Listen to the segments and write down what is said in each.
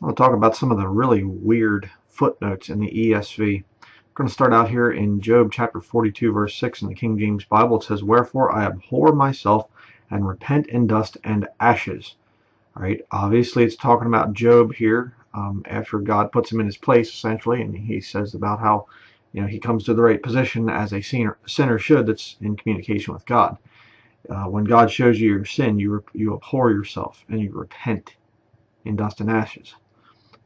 I'll talk about some of the really weird footnotes in the ESV. I'm going to start out here in Job chapter 42 verse 6 in the King James Bible. It says, Wherefore I abhor myself and repent in dust and ashes. All right, obviously it's talking about Job here um, after God puts him in his place essentially and he says about how you know he comes to the right position as a sinner, sinner should that's in communication with God. Uh, when God shows you your sin, you, you abhor yourself and you repent in dust and ashes.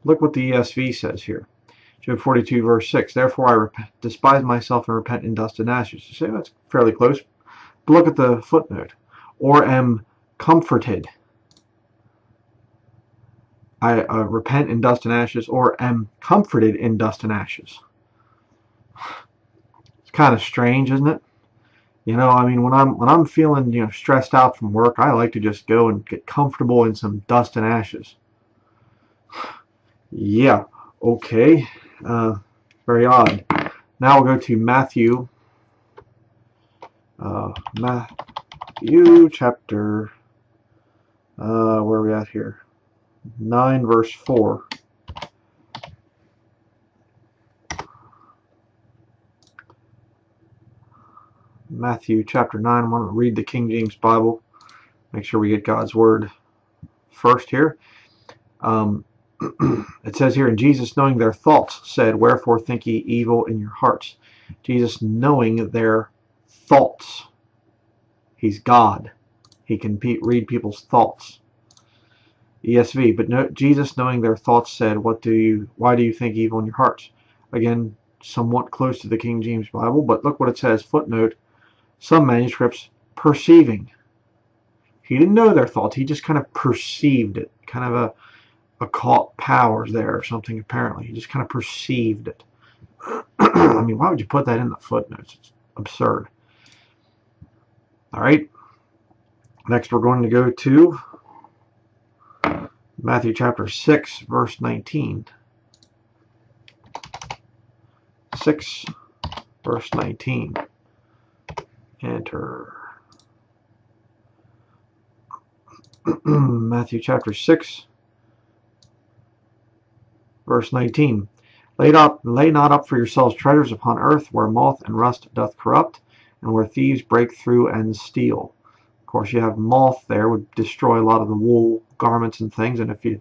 Look what the ESV says here. Job 42 verse 6. Therefore I despise myself and repent in dust and ashes. You say that's fairly close. But look at the footnote. Or am comforted. I uh, repent in dust and ashes or am comforted in dust and ashes. It's kind of strange, isn't it? You know, I mean, when I'm when I'm feeling you know stressed out from work, I like to just go and get comfortable in some dust and ashes. Yeah, okay. Uh, very odd. Now we'll go to Matthew. Uh, Matthew chapter, uh, where are we at here? 9 verse 4. Matthew chapter 9. I'm going to read the King James Bible. Make sure we get God's Word first here. Um, it says here, in Jesus knowing their thoughts said, Wherefore think ye evil in your hearts? Jesus knowing their thoughts. He's God. He can read people's thoughts. ESV, but no, Jesus knowing their thoughts said, What do you why do you think evil in your hearts? Again, somewhat close to the King James Bible, but look what it says, footnote, some manuscripts, perceiving. He didn't know their thoughts, he just kind of perceived it, kind of a occult powers there or something apparently. He just kind of perceived it. I mean, why would you put that in the footnotes? It's absurd. All right. Next, we're going to go to Matthew chapter 6, verse 19. 6, verse 19. Enter. Matthew chapter 6, Verse 19. Lay, up, lay not up for yourselves treasures upon earth, where moth and rust doth corrupt, and where thieves break through and steal. Of course, you have moth there would destroy a lot of the wool garments and things. And if you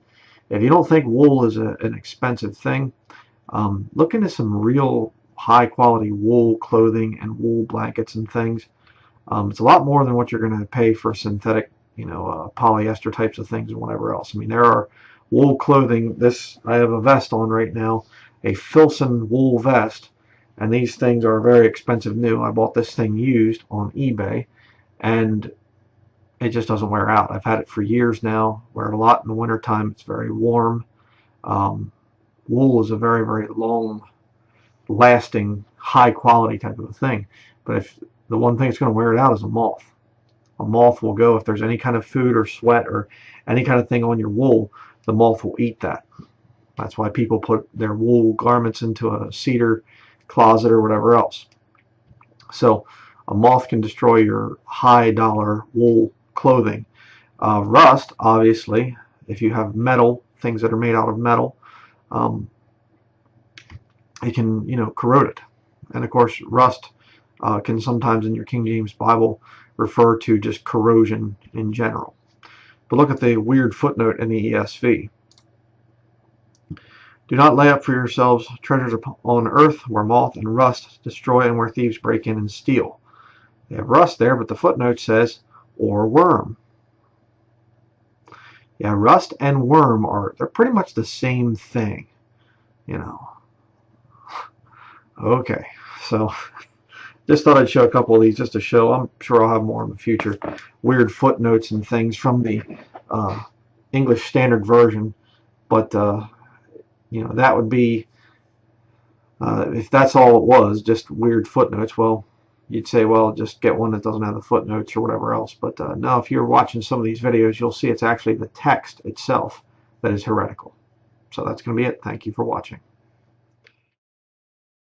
if you don't think wool is a, an expensive thing, um, look into some real high quality wool clothing and wool blankets and things. Um, it's a lot more than what you're going to pay for synthetic, you know, uh, polyester types of things and whatever else. I mean, there are wool clothing. This I have a vest on right now, a Filson wool vest, and these things are very expensive new. I bought this thing used on eBay, and it just doesn't wear out. I've had it for years now. Wear it a lot in the wintertime. It's very warm. Um, wool is a very, very long lasting, high quality type of a thing. But if the one thing that's going to wear it out is a moth. A moth will go if there's any kind of food or sweat or any kind of thing on your wool the moth will eat that. That's why people put their wool garments into a cedar closet or whatever else. So a moth can destroy your high dollar wool clothing. Uh, rust, obviously, if you have metal, things that are made out of metal, um, it can, you know, corrode it. And of course, rust uh, can sometimes in your King James Bible refer to just corrosion in general. But look at the weird footnote in the ESV. Do not lay up for yourselves treasures on earth where moth and rust destroy and where thieves break in and steal. They have rust there, but the footnote says, or worm. Yeah, rust and worm are, they're pretty much the same thing, you know. Okay, so just thought I'd show a couple of these just to show. I'm sure I'll have more in the future. Weird footnotes and things from the uh, English Standard Version. But, uh, you know, that would be, uh, if that's all it was, just weird footnotes, well, you'd say, well, just get one that doesn't have the footnotes or whatever else. But uh, now if you're watching some of these videos, you'll see it's actually the text itself that is heretical. So that's going to be it. Thank you for watching.